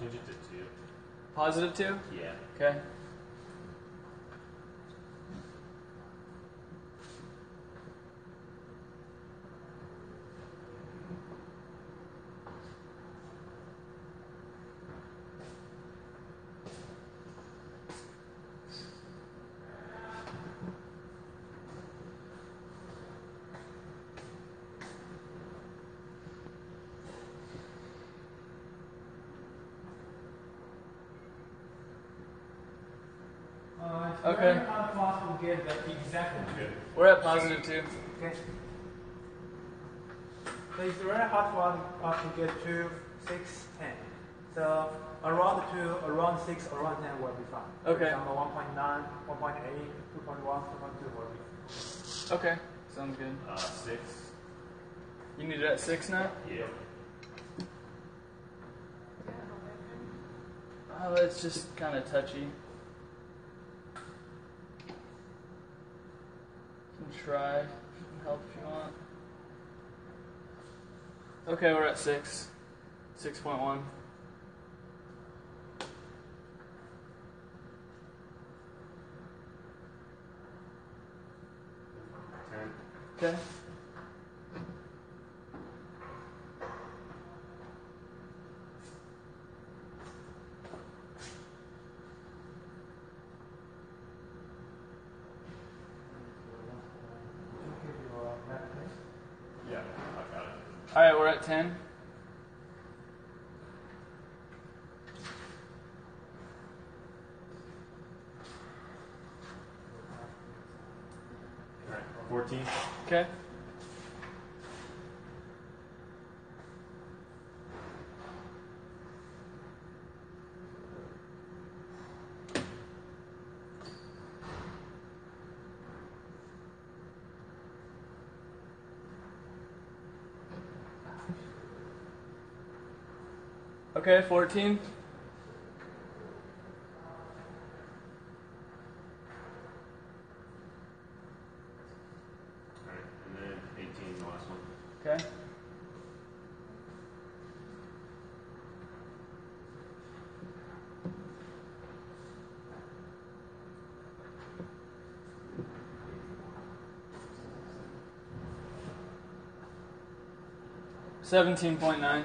change it to two. Positive two? Yeah. Okay. Uh, it's Okay. very hard for us to get the exact We're at positive two. Okay. So it's very hard for us- us to get two, six, ten. So around two, around six, around ten will be fine. For Okay. example, 1.9, 1.8, 2.1, 2.2 will be. Okay. Sounds good. Uh, six. You need it at six now? Yeah. Oh, it's just kind of touchy. Can try help if you want. Okay, we're at six. Six point one. Okay. Give you a map, please. Yeah, I got it. All right, we're at ten. All right. Fourteen. Okay. Okay, 14. All right. And then eighteen, the last one. Okay. Seventeen point nine.